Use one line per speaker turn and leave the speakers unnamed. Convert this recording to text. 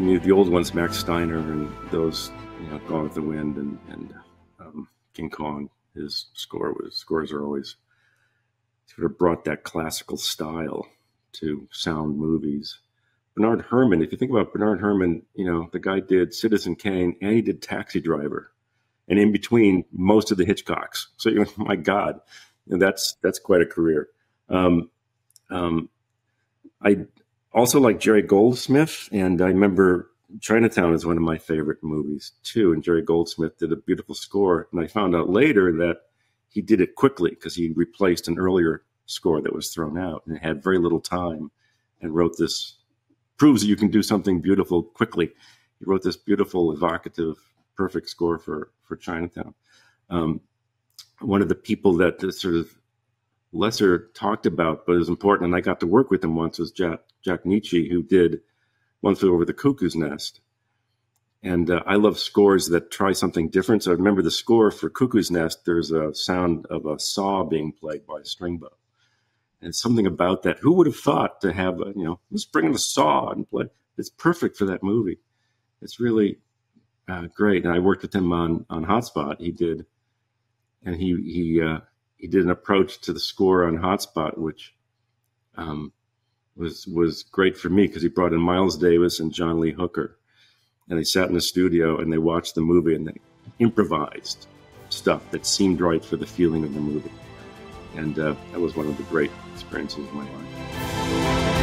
the old ones, Max Steiner and those, you know, Gone with the Wind and and um, King Kong. His score was scores are always sort of brought that classical style to sound movies. Bernard Herrmann, if you think about Bernard Herrmann, you know, the guy did Citizen Kane and he did Taxi Driver. And in between most of the Hitchcocks. So you my God, that's that's quite a career. Um, um, I also like Jerry Goldsmith, and I remember Chinatown is one of my favorite movies too. And Jerry Goldsmith did a beautiful score, and I found out later that he did it quickly because he replaced an earlier score that was thrown out and had very little time, and wrote this proves that you can do something beautiful quickly. He wrote this beautiful, evocative, perfect score for for Chinatown. Um, one of the people that sort of lesser talked about, but is important, and I got to work with him once was Jack Jack Nitzsche, who did One Flew Over the Cuckoo's Nest. And uh, I love scores that try something different. So I remember the score for Cuckoo's Nest. There's a sound of a saw being played by a string bow, and something about that. Who would have thought to have a, you know, let's bring in a saw and play? It's perfect for that movie. It's really uh, great. And I worked with him on on Hotspot. He did, and he he uh, he did an approach to the score on Hotspot, which um, was was great for me because he brought in Miles Davis and John Lee Hooker, and they sat in the studio and they watched the movie and they improvised stuff that seemed right for the feeling of the movie, and uh, that was one of the great experiences of my life.